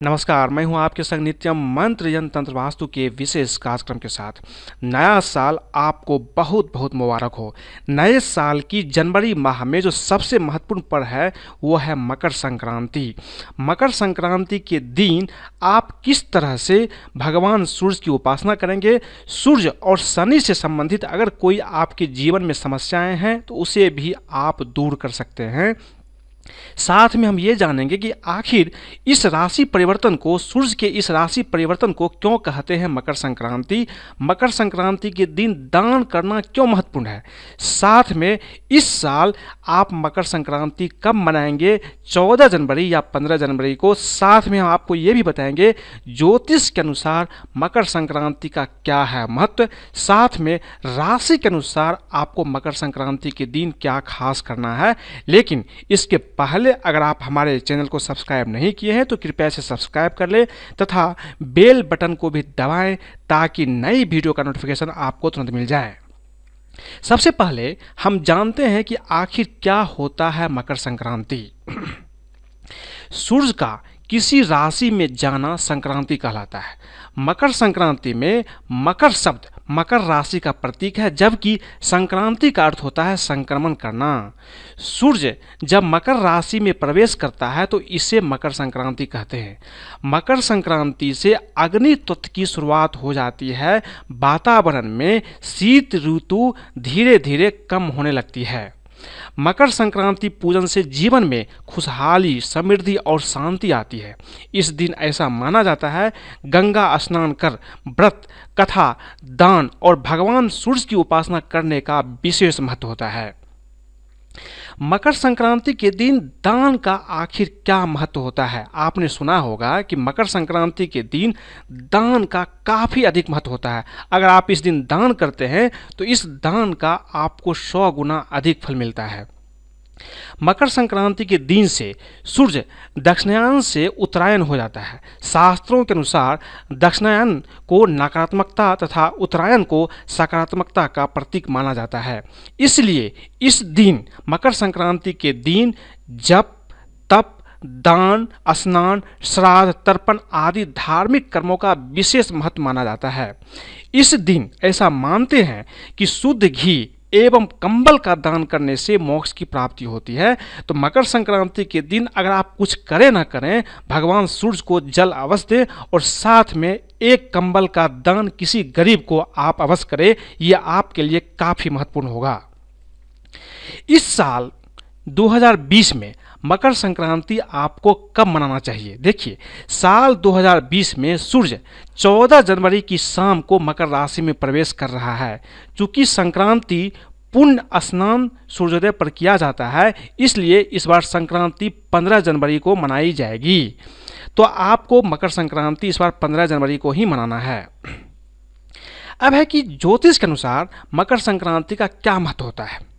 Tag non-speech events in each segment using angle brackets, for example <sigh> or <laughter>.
नमस्कार, मैं हूँ आपके संग नित्यम मंत्र यंत्र तंत्र वास्तु के विशेष कार्यक्रम के साथ। नया साल आपको बहुत बहुत मुबारक हो। नए साल की जनवरी माह में जो सबसे महत्वपूर्ण पर्व है, वो है मकर संक्रांति। मकर संक्रांति के दिन आप किस तरह से भगवान सूर्य की उपासना करेंगे? सूर्य और शनि से संबंधित अगर कोई आपके जीवन में समस्याएँ हैं तो उसे भी आप दूर कर सकते हैं। साथ में हम ये जानेंगे कि आखिर इस राशि परिवर्तन को, सूर्य के इस राशि परिवर्तन को क्यों कहते हैं मकर संक्रांति? मकर संक्रांति के दिन दान करना क्यों महत्वपूर्ण है? साथ में इस साल आप मकर संक्रांति कब मनाएँगे? 14 जनवरी या 15 जनवरी को। साथ में हम आपको ये भी बताएँगे, ज्योतिष के अनुसार मकर संक्रांति का क्या है महत्व? साथ में राशि के अनुसार आपको मकर संक्रांति के दिन क्या खास करना है? लेकिन इसके पहले अगर आप हमारे चैनल को सब्सक्राइब नहीं किए हैं तो कृपया से सब्सक्राइब कर लें तथा बेल बटन को भी दबाएँ ताकि नई वीडियो का नोटिफिकेशन आपको तुरंत मिल जाए। सबसे पहले हम जानते हैं कि आखिर क्या होता है मकर संक्रांति। सूर्य का किसी राशि में जाना संक्रांति कहलाता है। मकर संक्रांति में मकर शब्द मकर राशि का प्रतीक है, जबकि संक्रांति का अर्थ होता है संक्रमण करना। सूर्य जब मकर राशि में प्रवेश करता है तो इसे मकर संक्रांति कहते हैं। मकर संक्रांति से अग्नि तत्व की शुरुआत हो जाती है। वातावरण में शीत ऋतु धीरे धीरे कम होने लगती है। मकर संक्रांति पूजन से जीवन में खुशहाली, समृद्धि और शांति आती है। इस दिन ऐसा माना जाता है, गंगा स्नान कर व्रत, कथा, दान और भगवान सूर्य की उपासना करने का विशेष महत्व होता है। मकर संक्रांति के दिन दान का आखिर क्या महत्व होता है? आपने सुना होगा कि मकर संक्रांति के दिन दान का काफ़ी अधिक महत्व होता है। अगर आप इस दिन दान करते हैं तो इस दान का आपको सौ गुना अधिक फल मिलता है। मकर संक्रांति के दिन से सूर्य दक्षिणायन से उत्तरायण हो जाता है। शास्त्रों के अनुसार दक्षिणायन को नकारात्मकता तथा उत्तरायण को सकारात्मकता का प्रतीक माना जाता है। इसलिए इस दिन, मकर संक्रांति के दिन जप, तप, दान, स्नान, श्राद्ध, तर्पण आदि धार्मिक कर्मों का विशेष महत्व माना जाता है। इस दिन ऐसा मानते हैं कि शुद्ध घी एवं कंबल का दान करने से मोक्ष की प्राप्ति होती है। तो मकर संक्रांति के दिन अगर आप कुछ करें ना करें, भगवान सूर्य को जल अवश्य दें और साथ में एक कंबल का दान किसी गरीब को आप अवश्य करें, यह आपके लिए काफ़ी महत्वपूर्ण होगा। इस साल 2020 में मकर संक्रांति आपको कब मनाना चाहिए? देखिए, साल 2020 में सूर्य 14 जनवरी की शाम को मकर राशि में प्रवेश कर रहा है। चूँकि संक्रांति पुण्य स्नान सूर्योदय पर किया जाता है, इसलिए इस बार संक्रांति 15 जनवरी को मनाई जाएगी। तो आपको मकर संक्रांति इस बार 15 जनवरी को ही मनाना है। अब है कि ज्योतिष के अनुसार मकर संक्रांति का क्या महत्व होता है?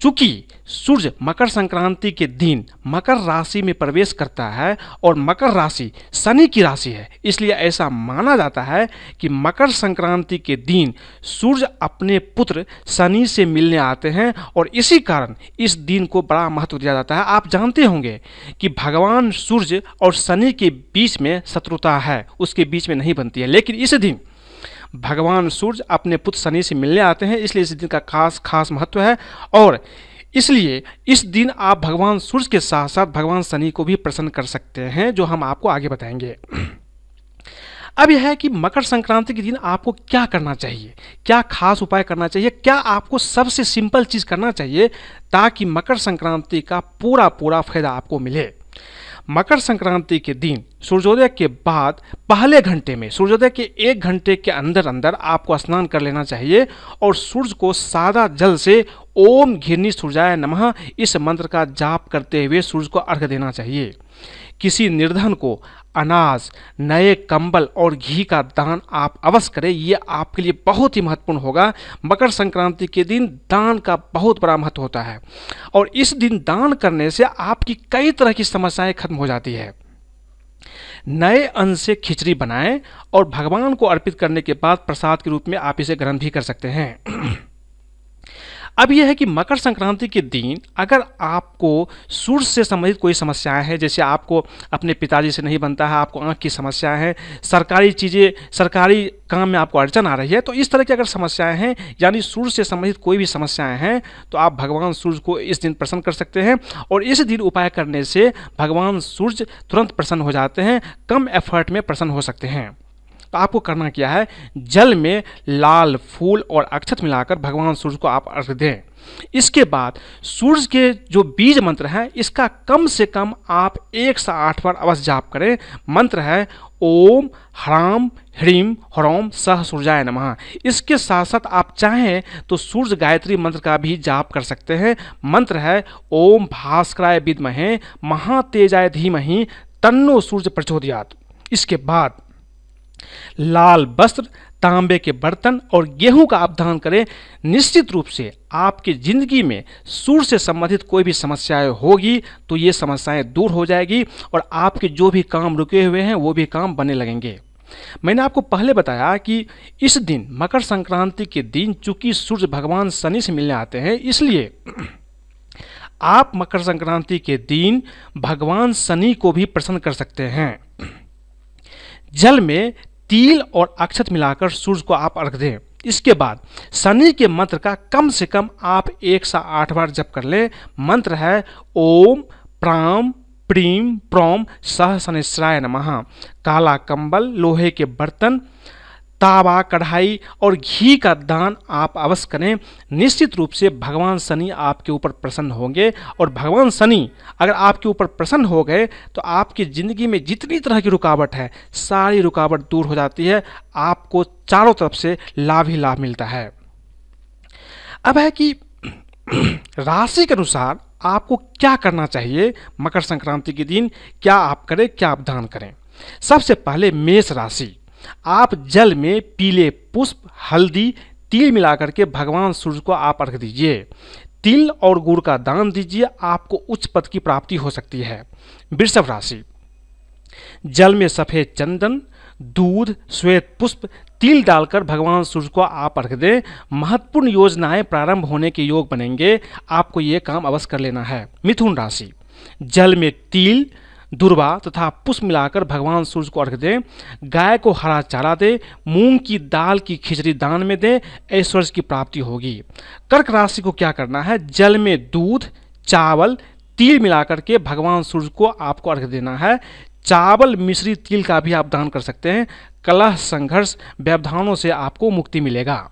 चूँकि सूर्य मकर संक्रांति के दिन मकर राशि में प्रवेश करता है और मकर राशि शनि की राशि है, इसलिए ऐसा माना जाता है कि मकर संक्रांति के दिन सूर्य अपने पुत्र शनि से मिलने आते हैं और इसी कारण इस दिन को बड़ा महत्व दिया जाता है। आप जानते होंगे कि भगवान सूर्य और शनि के बीच में शत्रुता है, उसके बीच में नहीं बनती है, लेकिन इस दिन भगवान सूर्य अपने पुत्र शनि से मिलने आते हैं, इसलिए इस दिन का खास खास महत्व है। और इसलिए इस दिन आप भगवान सूर्य के साथ साथ भगवान शनि को भी प्रसन्न कर सकते हैं, जो हम आपको आगे बताएँगे। अब यह है कि मकर संक्रांति के दिन आपको क्या करना चाहिए? क्या खास उपाय करना चाहिए? क्या आपको सबसे सिंपल चीज़ करना चाहिए, ताकि मकर संक्रांति का पूरा पूरा फ़ायदा आपको मिले? मकर संक्रांति के दिन सूर्योदय के बाद पहले घंटे में, सूर्योदय के एक घंटे के अंदर अंदर आपको स्नान कर लेना चाहिए और सूर्य को सादा जल से ओम घिरनी सूर्याय नमः इस मंत्र का जाप करते हुए सूर्य को अर्घ देना चाहिए। किसी निर्धन को अनाज, नए कंबल और घी का दान आप अवश्य करें। ये आपके लिए बहुत ही महत्वपूर्ण होगा। मकर संक्रांति के दिन दान का बहुत बड़ा महत्व होता है। और इस दिन दान करने से आपकी कई तरह की समस्याएँ खत्म हो जाती है। नए अन्न से खिचड़ी बनाएँ और भगवान को अर्पित करने के बाद प्रसाद के रूप में आप इसे ग्रहण भी कर सकते हैं। अब यह है कि मकर संक्रांति के दिन अगर आपको सूर्य से संबंधित कोई समस्याएँ हैं, जैसे आपको अपने पिताजी से नहीं बनता है, आपको आँख की समस्याएँ हैं, सरकारी चीज़ें, सरकारी काम में आपको अड़चन आ रही है तो इस तरह की अगर समस्याएँ हैं, यानी सूर्य से संबंधित कोई भी समस्याएँ हैं तो आप भगवान सूर्य को इस दिन प्रसन्न कर सकते हैं और इस दिन उपाय करने से भगवान सूर्य तुरंत प्रसन्न हो जाते हैं, कम एफर्ट में प्रसन्न हो सकते हैं। तो आपको करना क्या है? जल में लाल फूल और अक्षत मिलाकर भगवान सूर्य को आप अर्घ दें। इसके बाद सूर्य के जो बीज मंत्र हैं, इसका कम से कम आप एक से आठ बार अवश्य जाप करें। मंत्र है, ओम ह्राम ह्रीम ह्रोम सह सूर्याय नमः। इसके साथ साथ आप चाहें तो सूर्य गायत्री मंत्र का भी जाप कर सकते हैं। मंत्र है, ओम भास्कराय विद्महे, महातेजाय धीमहि, तन्नो सूर्य प्रचोदयात। इसके बाद लाल वस्त्र, तांबे के बर्तन और गेहूँ का आप करें। निश्चित रूप से आपकी ज़िंदगी में सूर्य से संबंधित कोई भी समस्याएँ होगी तो ये समस्याएँ दूर हो जाएगी और आपके जो भी काम रुके हुए हैं, वो भी काम बनने लगेंगे। मैंने आपको पहले बताया कि इस दिन मकर संक्रांति के दिन चूँकि सूर्य भगवान शनि से मिलने आते हैं, इसलिए <clears throat> आप मकर संक्रांति के दिन भगवान शनि को भी प्रसन्न कर सकते हैं। जल में तिल और अक्षत मिलाकर सूर्य को आप अर्घ दें। इसके बाद शनि के मंत्र का कम से कम आप एक सा आठ बार जप कर लें। मंत्र है, ओम प्राम प्रीम प्रोम सह शनिश्राय नमः। काला कंबल, लोहे के बर्तन तावा, कढ़ाई और घी का दान आप अवश्य करें। निश्चित रूप से भगवान शनि आपके ऊपर प्रसन्न होंगे और भगवान शनि अगर आपके ऊपर प्रसन्न हो गए तो आपकी ज़िंदगी में जितनी तरह की रुकावट है, सारी रुकावट दूर हो जाती है। आपको चारों तरफ़ से लाभ ही लाभ मिलता है। अब है कि <clears throat> राशि के अनुसार आपको क्या करना चाहिए मकर संक्रांति के दिन? क्या आप करें, क्या आप दान करें? सबसे पहले मेष राशि। आप जल में पीले पुष्प, हल्दी, तिल मिलाकर के भगवान सूर्य को आप अर्घ दीजिए। तिल और गुड़ का दान दीजिए, आपको उच्च पद की प्राप्ति हो सकती है। वृषभ राशि। जल में सफ़ेद चंदन, दूध, श्वेत पुष्प, तिल डालकर भगवान सूर्य को आप अर्घ दें। महत्वपूर्ण योजनाएँ प्रारंभ होने के योग बनेंगे। आपको ये काम अवश्य कर लेना है। मिथुन राशि। जल में तिल दुर्वा तथा पुष्प मिलाकर भगवान सूर्य को अर्घ दें, गाय को हरा चारा दें, मूंग की दाल की खिचड़ी दान में दें, ऐश्वर्य की प्राप्ति होगी। कर्क राशि को क्या करना है? जल में दूध, चावल, तिल मिलाकर के भगवान सूर्य को आपको अर्घ देना है। चावल, मिश्री, तिल का भी आप दान कर सकते हैं। कलह, संघर्ष, व्यवधानों से आपको मुक्ति मिलेगा।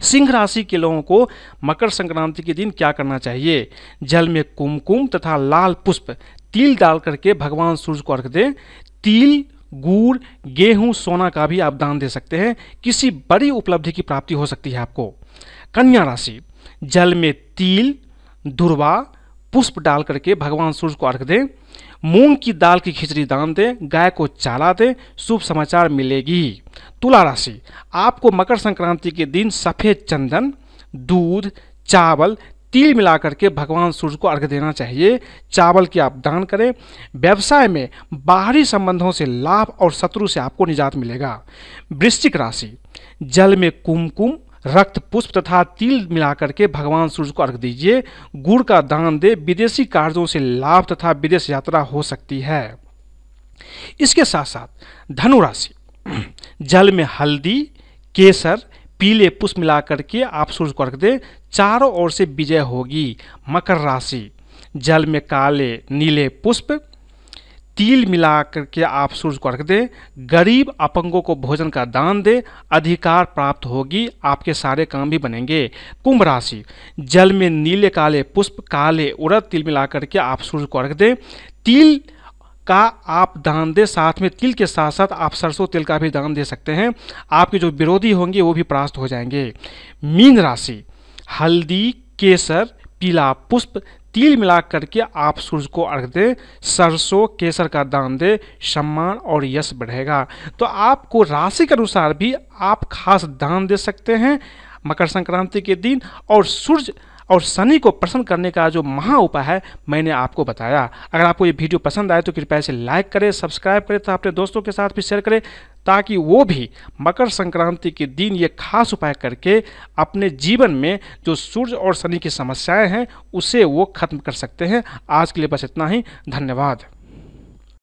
सिंह राशि के लोगों को मकर संक्रांति के दिन क्या करना चाहिए? जल में कुमकुम तथा लाल पुष्प तिल डाल करके भगवान सूर्य को अर्घ दें। तिल, गुड़, गेहूँ, सोना का भी आप दान दे सकते हैं। किसी बड़ी उपलब्धि की प्राप्ति हो सकती है आपको। कन्या राशि, जल में तिल, दुर्वा, पुष्प डाल करके भगवान सूर्य को अर्घ दें। मूंग की दाल की खिचड़ी दान दें, गाय को चाला दें, शुभ समाचार मिलेगी। तुला राशि, आपको मकर संक्रांति के दिन सफ़ेद चंदन, दूध, चावल तिल मिलाकर के भगवान सूर्य को अर्घ देना चाहिए। चावल की आप दान करें। व्यवसाय में बाहरी संबंधों से लाभ और शत्रु से आपको निजात मिलेगा। वृश्चिक राशि, जल में कुमकुम, रक्त पुष्प तथा तिल मिलाकर के भगवान सूर्य को अर्घ दीजिए। गुड़ का दान दे, विदेशी कार्यों से लाभ तथा विदेश यात्रा हो सकती है। इसके साथ साथ धनु राशि, जल में हल्दी, केसर पीले पुष्प मिला करके आप सूर्य को रख दें, चारों ओर से विजय होगी मकर राशि। जल में काले, नीले पुष्प, तिल मिला करके आप सूर्य को रख दें, गरीब अपंगों को भोजन का दान दें, अधिकार प्राप्त होगी, आपके सारे काम भी बनेंगे। कुंभ राशि, जल में नीले काले पुष्प, काले उड़द तिल मिला करके आप सूर्य को रख दें, तिल का आप दान दें, साथ में तिल के साथ साथ आप सरसों तिल का भी दान दे सकते हैं। आपके जो विरोधी होंगे, वो भी परास्त हो जाएँगे। मीन राशि, हल्दी, केसर, पीला पुष्प, तिल मिला करके आप सूर्य को अर्घ दें, सरसों, केसर का दान दें, सम्मान और यश बढ़ेगा। तो आपको राशि के अनुसार भी आप खास दान दे सकते हैं। मकर संक्रांति के दिन और सूर्य और शनि को प्रसन्न करने का जो महा उपाय है, मैंने आपको बताया। अगर आपको ये वीडियो पसंद आए तो कृपया इसे लाइक करें, सब्सक्राइब करें, तथा अपने दोस्तों के साथ भी शेयर करें, ताकि वो भी मकर संक्रांति के दिन ये खास उपाय करके अपने जीवन में जो सूर्य और शनि की समस्याएँ हैं, उसे वो खत्म कर सकते हैं। आज के लिए बस इतना ही। धन्यवाद।